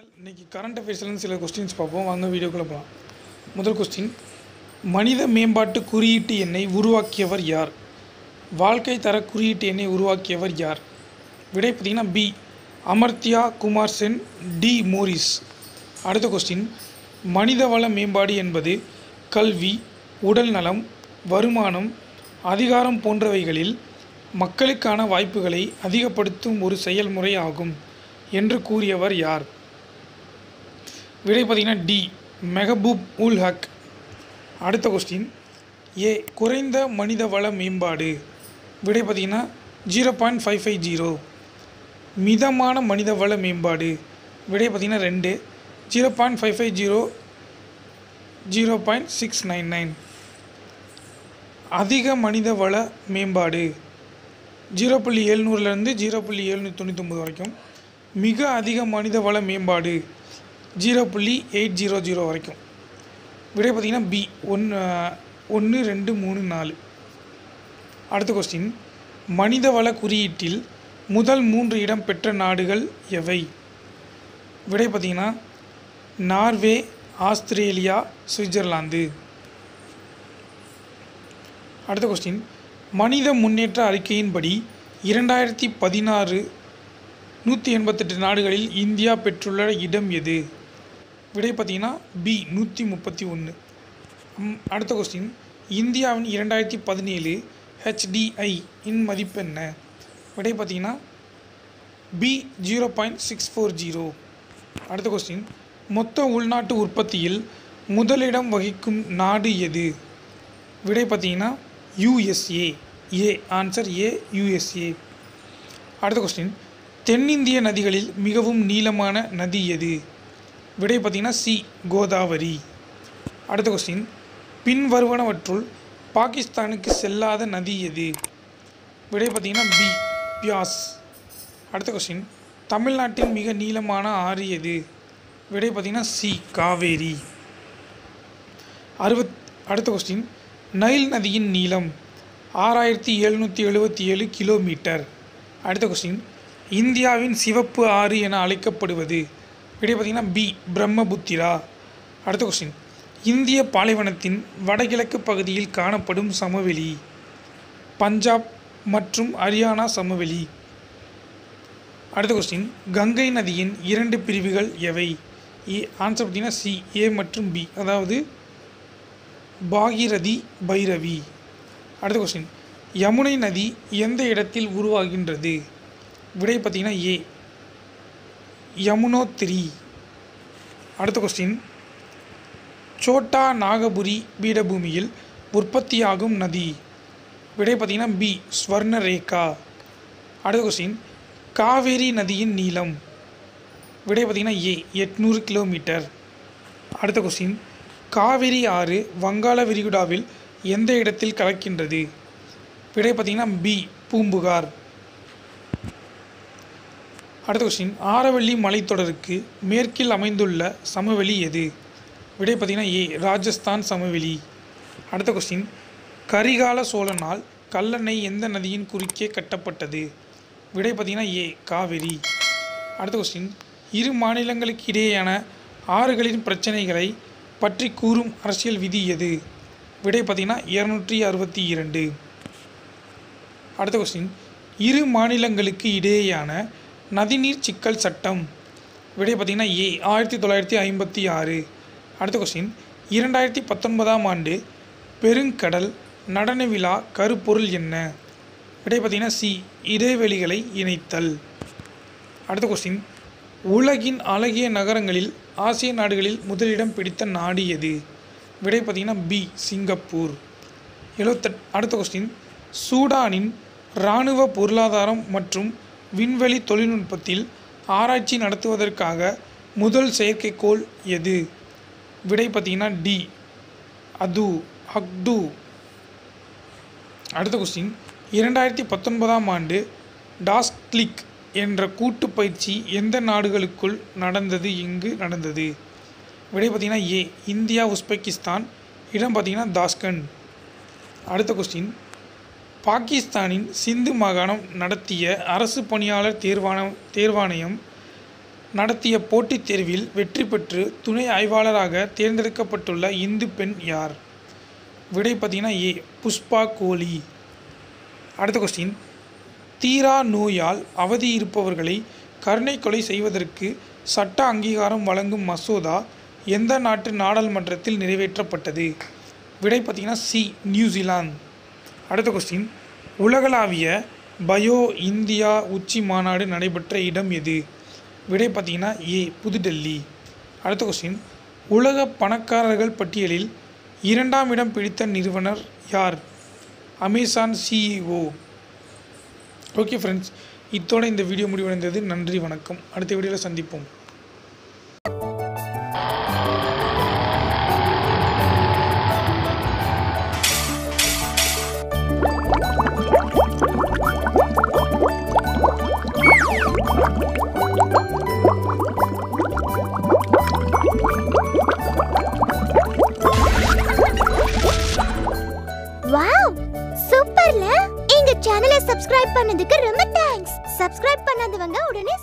இன்னைக்கு கரண்ட் அஃபேர்ஸ்லேருந்து சில கொஸ்டின்ஸ் பார்ப்போம். வாங்க வீடியோக்குள்ளே போகலாம் முதல் கொஸ்டின் மனித மேம்பாட்டு குறியீட்டு எண்ணை உருவாக்கியவர் யார்? வாழ்க்கை தர குறியீட்டு எண்ணை உருவாக்கியவர் யார்? விடை பார்த்தீங்கன்னா B Amartya Kumar Sen D Morris. அடுத்த கொஸ்டின் மனிதவள மேம்பாடு என்பது கல்வி உடல் நலம் வருமானம் அதிகாரம் போன்றவைகளில் மக்களுக்கான வாய்ப்புகளை அதிகப்படுத்தும் ஒரு செயல்முறை ஆகும் என்று கூறியவர் யார்? விடை பார்த்தீங்கன்னா டி. மெஹபூப் உல் ஹக். அடுத்த கொஸ்டின் ஏ. குறைந்த மனித வள மேம்பாடு. விடை பார்த்தீங்கன்னா zero point five five zero. மிதமான மனித வள மேம்பாடு. விடை பார்த்தீங்கன்னா ரெண்டு. Zero point five five zero. Zero point six nine nine. அதிக மனித வள மேம்பாடு. ஜீரோ புள்ளி எழுநூறுலேருந்து ஜீரோ புள்ளி எழுநூற்றி தொண்ணூத்தொம்பது வரைக்கும் மிக அதிக மனித வள மேம்பாடு. ஜீரோ புள்ளி எயிட் ஜீரோ ஜீரோ வரைக்கும். விடை பார்த்தீங்கன்னா பி ஒன்று ஒன்று ரெண்டு மூணு நாலு. அடுத்த கொஸ்டின் மனித வள குறியீட்டில் முதல் மூன்று இடம் பெற்ற நாடுகள் எவை? விடை பார்த்தீங்கன்னா நார்வே ஆஸ்திரேலியா சுவிட்சர்லாந்து. அடுத்த கொஸ்டின் மனித முன்னேற்ற அறிக்கையின்படி இரண்டாயிரத்தி பதினாறு நூற்றி எண்பத்தெட்டு நாடுகளில் இந்தியா பெற்றுள்ள இடம் எது? விடை பார்த்தீங்கன்னா பி நூற்றி முப்பத்தி ஒன்று அடுத்த கொஸ்டின் இந்தியாவின் இரண்டாயிரத்தி பதினேழு ஹெச்டிஐ இன் மதிப்பு என்ன? விடை பார்த்தீங்கன்னா B zero point six four zero அடுத்த கொஸ்டின் மொத்த உள்நாட்டு உற்பத்தியில் முதலிடம் வகிக்கும் நாடு எது? விடை பார்த்தீங்கன்னா USA A answer A USA அடுத்த கொஸ்டின் தென்னிந்திய நதிகளில் மிகவும் நீளமான நதி எது? விடை பார்த்தீங்கன்னா சி கோதாவரி. அடுத்த கொஸ்டின் பின்வருவனவற்றுள் பாகிஸ்தானுக்கு செல்லாத நதி எது? விடை பார்த்தீங்கன்னா பி பியாஸ். அடுத்த கொஸ்டின் தமிழ்நாட்டின் மிக நீளமான ஆறு எது? விடை பார்த்தீங்கன்னா சி காவேரி. அறுபத் அடுத்த கொஸ்டின் நைல் நதியின் நீளம் ஆறாயிரத்தி எழுநூற்றி எழுபத்தி ஏழு கிலோமீட்டர். அடுத்த கொஸ்டின் இந்தியாவின் சிவப்பு ஆறு என அழைக்கப்படுவது விடை பார்த்தீங்கன்னா பி பிரம்மபுத்திரா? அடுத்த கொஸ்டின் இந்திய பாலைவனத்தின் வடகிழக்கு பகுதியில் காணப்படும் சமவெளி. பஞ்சாப் மற்றும் ஹரியானா சமவெளி. அடுத்த கொஸ்டின் கங்கை நதியின் இரண்டு பிரிவுகள் எவை? ஏ ஆன்சர் பார்த்தீங்கன்னா சி ஏ மற்றும் பி அதாவது பாகிரதி பைரவி. அடுத்த கொஸ்டின் யமுனை நதி எந்த இடத்தில் உருவாகின்றது? விடை பார்த்தீங்கன்னா ஏ யமுனோத்திரி. அடுத்த கொஸ்டின் சோட்டா நாகபுரி பீடபூமியில் உற்பத்தியாகும் நதி. விடை பார்த்தீங்கன்னா பி ஸ்வர்ணரேகா. அடுத்த கொஸ்டின் காவேரி நதியின் நீளம். விடை பார்த்தீங்கன்னா ஏ எட்நூறு கிலோமீட்டர். அடுத்த கொஸ்டின் காவிரி ஆறு வங்காள விரிகுடாவில் எந்த இடத்தில் கலக்கின்றது? விடை பார்த்தீங்கன்னா பி பூம்புகார். அடுத்த கொஸ்டின் ஆரவல்லி மலைத்தொடருக்கு மேற்கில் அமைந்துள்ள சமவெளி எது? விடை பார்த்திங்கன்னா ஏ ராஜஸ்தான் சமவெளி. அடுத்த கொஸ்டின் கரிகால சோழனால் கல்லணை எந்த நதியின் குறுக்கே கட்டப்பட்டது? விடை பார்த்திங்கன்னா ஏ காவிரி. அடுத்த கொஸ்டின் இரு மாநிலங்களுக்கு இடையேயான ஆறுகளின் பிரச்சனைகளை பற்றி கூறும் அரசியல் விதி எது? விடை பார்த்திங்கன்னா இரநூற்றி அறுபத்தி இரண்டு. அடுத்த கொஸ்டின் இரு மாநிலங்களுக்கு இடையேயான நதிநீர் சிக்கல் சட்டம். விடை பார்த்தீங்கன்னா ஏ ஆயிரத்தி தொள்ளாயிரத்தி ஐம்பத்தி ஆறு. அடுத்த கொஸ்டின் இரண்டாயிரத்தி பத்தொன்பதாம் ஆண்டு பெருங்கடல் நடன விழா கருப்பொருள் என்ன? விடை பார்த்தீங்கன்னா சி இடைவெளிகளை இணைத்தல். அடுத்த கொஸ்டின் உலகின் அழகிய நகரங்களில் ஆசிய நாடுகளில் முதலிடம் பிடித்த நாடு எது? விடை பார்த்தீங்கன்னா பி சிங்கப்பூர். எழுவத்தெட் அடுத்த கொஸ்டின் சூடானின் இராணுவ பொருளாதாரம் மற்றும் விண்வெளி தொழில்நுட்பத்தில் ஆராய்ச்சி நடத்துவதற்காக முதல் செயற்கைக்கோள் எது? விடை பார்த்தீங்கன்னா டி அது அக்டு. அடுத்த கொஸ்டின் இரண்டாயிரத்தி பத்தொன்பதாம் ஆண்டு டாஸ்க்லிக் என்ற கூட்டு பயிற்சி எந்த நாடுகளுக்குள் நடந்தது எங்கு நடந்தது? விடை பார்த்தீங்கன்னா ஏ இந்தியா உஸ்பெகிஸ்தான் இடம் பார்த்தீங்கன்னா தாஸ்கன் அடுத்த கொஸ்டின் பாகிஸ்தானின் சிந்து மாகாணம் நடத்திய அரசு பணியாளர் தேர்வான தேர்வாணையம் நடத்திய போட்டித் தேர்வில் வெற்றி பெற்று துணை ஆய்வாளராக தேர்ந்தெடுக்கப்பட்டுள்ள இந்து பெண் யார்? விடை பார்த்தீங்கன்னா ஏ புஷ்பா கோலி. அடுத்த கொஸ்டின் தீரா நோயால் அவதி இருப்பவர்களை கருணை கொலை செய்வதற்கு சட்ட அங்கீகாரம் வழங்கும் மசோதா எந்த நாட்டு நாடாளுமன்றத்தில் நிறைவேற்றப்பட்டது? விடை பார்த்தீங்கன்னா சி நியூசிலாந்து. அடுத்த கொஸ்டின் உலகளாவிய பயோ இந்தியா உச்சி மாநாடு நடைபெற்ற இடம் எது? விடை பார்த்தீங்கன்னா ஏ புதுடெல்லி. அடுத்த கொஸ்டின் உலக பணக்காரர்கள் பட்டியலில் இரண்டாம் இடம் பிடித்த நிறுவனர் யார்? அமேசான் சிஇஓ ஓகே ஃப்ரெண்ட்ஸ் இத்தோடு இந்த வீடியோ முடிவடைந்தது. நன்றி வணக்கம். அடுத்த வீடியோவில் சந்திப்போம். சப்ஸ்கிரைப் பண்ணதுக்கு ரொம்ப தேங்க்ஸ் சப்ஸ்கிரைப் பண்ணாதவங்க உடனே